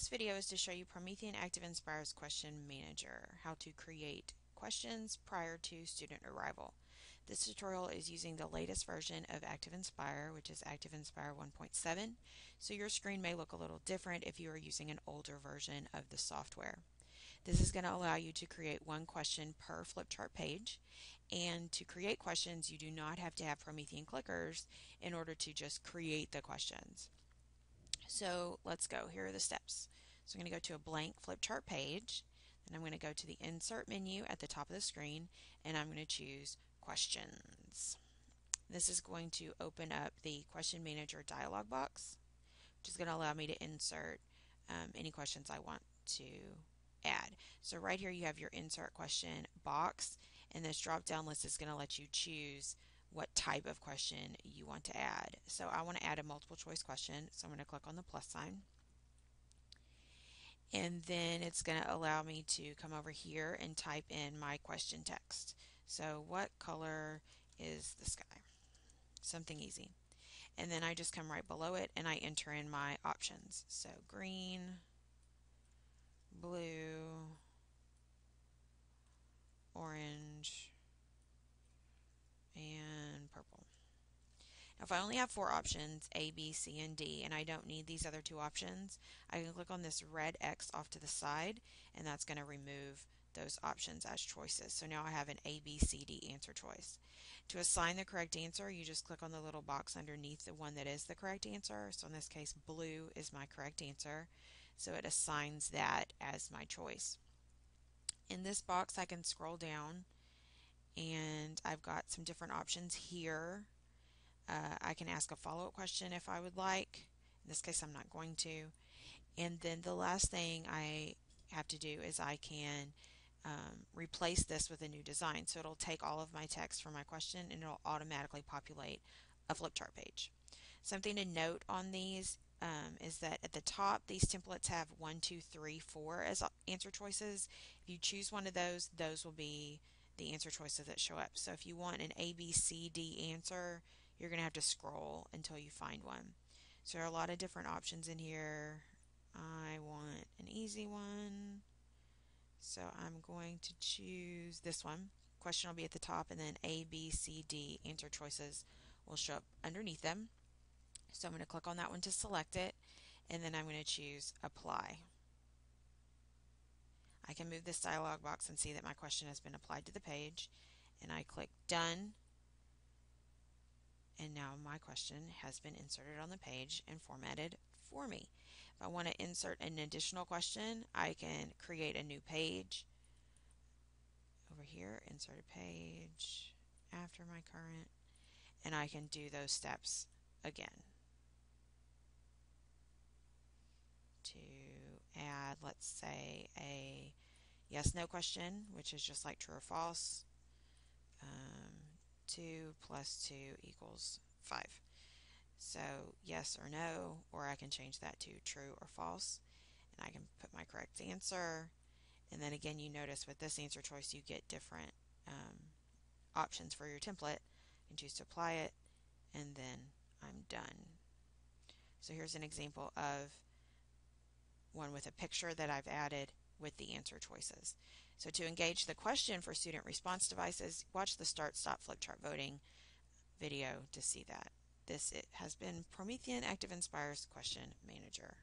This video is to show you Promethean ActivInspire's Question Manager, how to create questions prior to student arrival. This tutorial is using the latest version of ActivInspire, which is ActivInspire 1.7, so your screen may look a little different if you are using an older version of the software. This is going to allow you to create one question per flipchart page, and to create questions you do not have to have Promethean clickers in order to just create the questions. So let's go. Here are the steps. So I'm going to go to a blank flip chart page. Then I'm going to go to the Insert menu at the top of the screen and I'm going to choose Questions. This is going to open up the Question Manager dialog box, which is going to allow me to insert um, any questions I want to add. So right here you have your Insert Question box and this drop down list is going to let you choose what type of question you want to add. So I want to add a multiple choice question, so I'm going to click on the plus sign. And then it's going to allow me to come over here and type in my question text. So what color is the sky? Something easy. And then I just come right below it and I enter in my options. So green, blue, orange, and purple. Now if I only have four options, A, B, C, and D, and I don't need these other two options, I can click on this red X off to the side, and that's going to remove those options as choices. So now I have an A, B, C, D answer choice. To assign the correct answer, you just click on the little box underneath the one that is the correct answer. So in this case, blue is my correct answer. So it assigns that as my choice. In this box, I can scroll down and I've got some different options here. Uh, I can ask a follow-up question if I would like. In this case, I'm not going to. And then the last thing I have to do is I can um, replace this with a new design. So it'll take all of my text from my question and it'll automatically populate a flip chart page. Something to note on these um, is that at the top, these templates have one, two, three, four as answer choices. If you choose one of those, those will be the answer choices that show up. So if you want an A, B, C, D answer, you're going to have to scroll until you find one. So there are a lot of different options in here. I want an easy one. So I'm going to choose this one. Question will be at the top and then A, B, C, D answer choices will show up underneath them. So I'm going to click on that one to select it and then I'm going to choose apply. I can move this dialog box and see that my question has been applied to the page and I click done and now my question has been inserted on the page and formatted for me. If I want to insert an additional question I can create a new page over here insert a page after my current and I can do those steps again. to add, let's say, a yes no question, which is just like true or false. Um, 2 plus 2 equals 5. So yes or no, or I can change that to true or false. And I can put my correct answer. And then again, you notice with this answer choice, you get different um, options for your template. Can choose to apply it, and then I'm done. So here's an example of one with a picture that I've added with the answer choices. So to engage the question for student response devices, watch the Start Stop Flipchart Voting video to see that. This has been Promethean ActivInspire's Question Manager.